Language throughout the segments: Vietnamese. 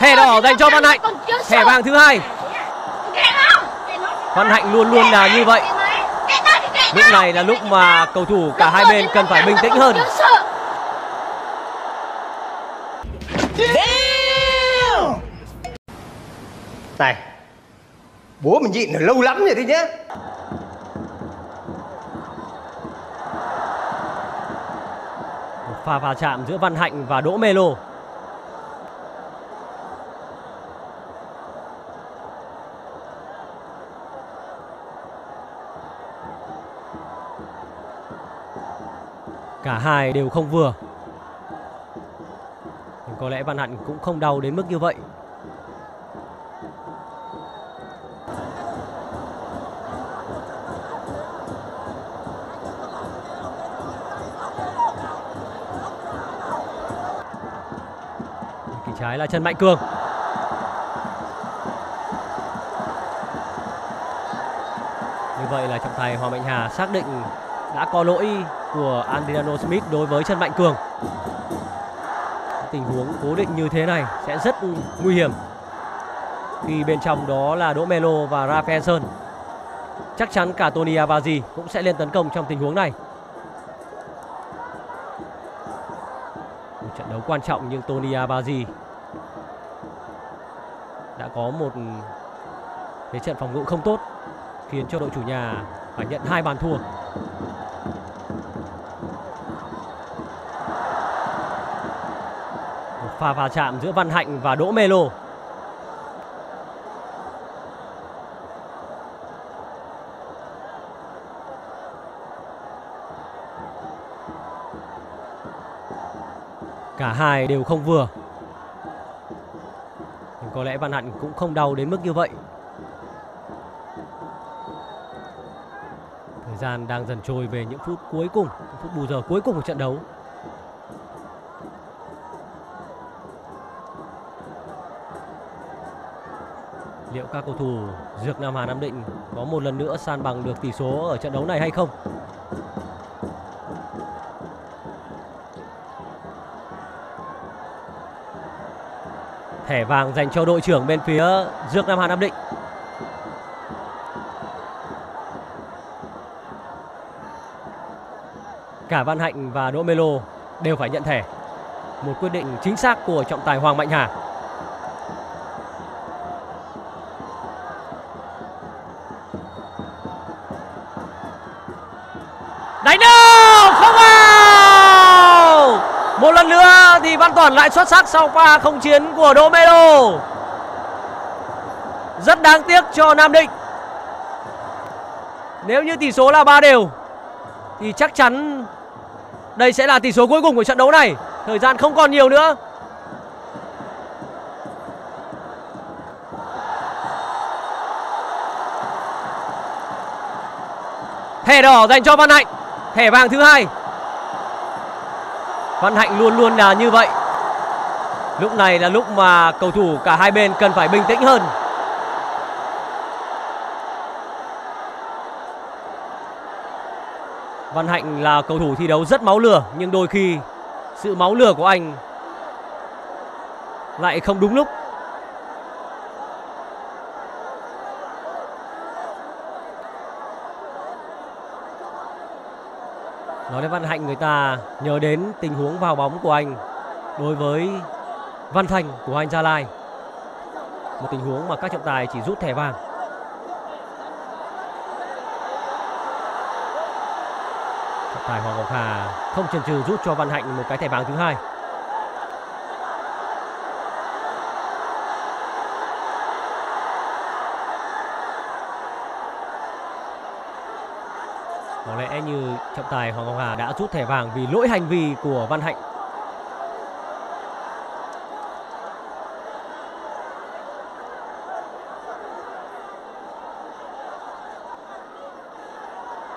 Thẻ đỏ dành cho Văn Hạnh. Thẻ vàng thứ hai. Văn Hạnh luôn luôn là như vậy. Lúc này là lúc mà cầu thủ cả hai bên cần phải bình tĩnh hơn. Này Bố mình nhịn lâu lắm rồi đấy nhá Một pha va chạm giữa Văn Hạnh và Đỗ Melo. Cả hai đều không vừa. Nhưng có lẽ Văn Hạnh cũng không đau đến mức như vậy. Kỳ trái là Trần Mạnh Cường. Như vậy là trọng tài Hoàng Mạnh Hà xác định đã có lỗi của Adriano Smith đối với Trần Mạnh Cường. Tình huống cố định như thế này sẽ rất nguy hiểm khi bên trong đó là Đỗ Melo và Rafael Sơn. Chắc chắn cả Tony Avazi cũng sẽ lên tấn công trong tình huống này. Một trận đấu quan trọng nhưng Tony Avazi đã có một thế trận phòng ngự không tốt, khiến cho đội chủ nhà phải nhận hai bàn thua. Pha va chạm giữa Văn Hạnh và Đỗ Melo. Cả hai đều không vừa. Nhưng có lẽ Văn Hạnh cũng không đau đến mức như vậy. Thời gian đang dần trôi về những phút cuối cùng, những phút bù giờ cuối cùng của trận đấu. Liệu các cầu thủ Dược Nam Hà Nam Định có một lần nữa san bằng được tỷ số ở trận đấu này hay không? Thẻ vàng dành cho đội trưởng bên phía Dược Nam Hà Nam Định. Cả Văn Hạnh và Đỗ Melo đều phải nhận thẻ. Một quyết định chính xác của trọng tài Hoàng Mạnh Hà. Đánh đâu không vào. Một lần nữa thì Văn Toàn lại xuất sắc sau pha không chiến của Đỗ mello Rất đáng tiếc cho Nam Định. Nếu như tỷ số là ba đều, Thì chắc chắn đây sẽ là tỷ số cuối cùng của trận đấu này. Thời gian không còn nhiều nữa. Thẻ đỏ dành cho Văn Hạnh. Thẻ vàng thứ hai. Văn Hạnh luôn luôn là như vậy. Lúc này là lúc mà cầu thủ cả hai bên cần phải bình tĩnh hơn. Văn Hạnh là cầu thủ thi đấu rất máu lửa, Nhưng đôi khi sự máu lửa của anh Lại không đúng lúc. Nói đến Văn Hạnh, người ta nhớ đến tình huống vào bóng của anh đối với Văn Thành của anh Gia Lai. Một tình huống mà các trọng tài chỉ rút thẻ vàng. Trọng tài Hoàng Ngọc Hà không chần chừ rút cho Văn Hạnh một cái thẻ vàng thứ hai. Có lẽ như trọng tài Hoàng Ngọc Hà đã rút thẻ vàng vì lỗi hành vi của Văn Hạnh.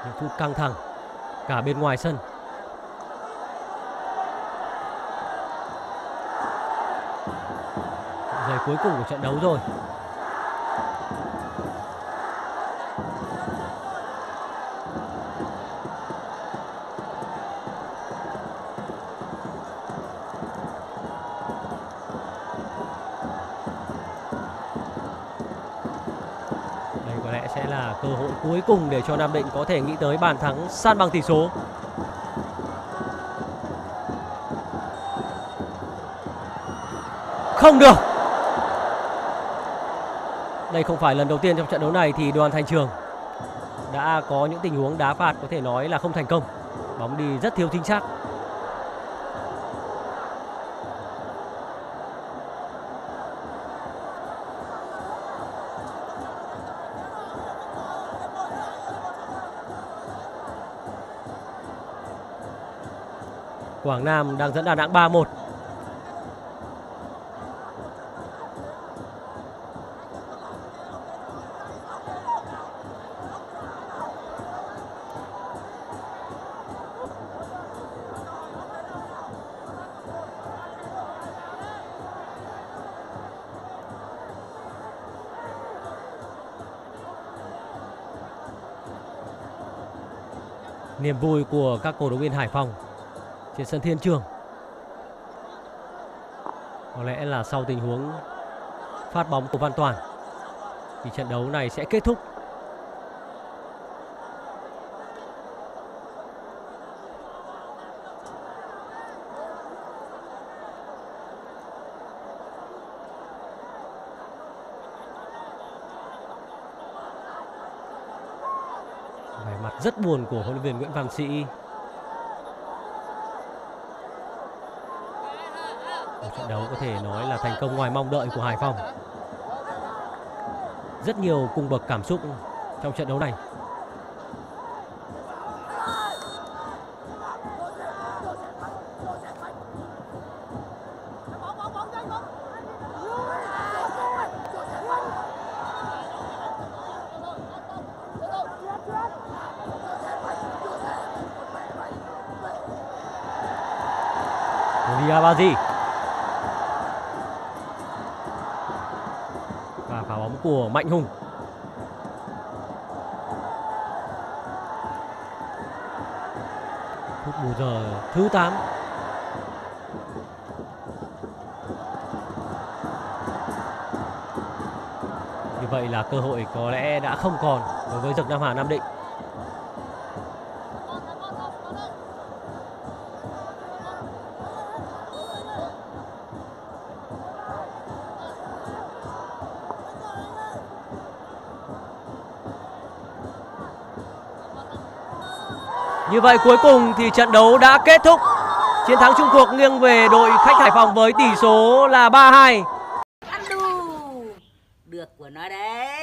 Những phút căng thẳng cả bên ngoài sân. Giây cuối cùng của trận đấu rồi. Sẽ là cơ hội cuối cùng để cho Nam Định có thể nghĩ tới bàn thắng san bằng tỷ số. Không được. Đây không phải lần đầu tiên trong trận đấu này thì Đoàn Thành Trường đã có những tình huống đá phạt có thể nói là không thành công. Bóng đi rất thiếu chính xác. Quảng Nam đang dẫn Đà Nẵng 3-1. Niềm vui của các cổ động viên Hải Phòng trên sân Thiên Trường. Có lẽ là sau tình huống phát bóng của Văn Toàn, thì trận đấu này sẽ kết thúc. Vẻ mặt rất buồn của huấn luyện viên Nguyễn Văn Sĩ một trận đấu có thể nói là thành công ngoài mong đợi của Hải Phòng. Rất nhiều cung bậc cảm xúc trong trận đấu này. Diabazi của Mạnh Hùng. Phút bù giờ thứ 8. Như vậy là cơ hội có lẽ đã không còn đối với Dực Nam Hà Nam Định. Như vậy cuối cùng thì trận đấu đã kết thúc. Chiến thắng chung cuộc nghiêng về đội khách Hải Phòng với tỷ số là 3-2. Ăn đù Được của nó đấy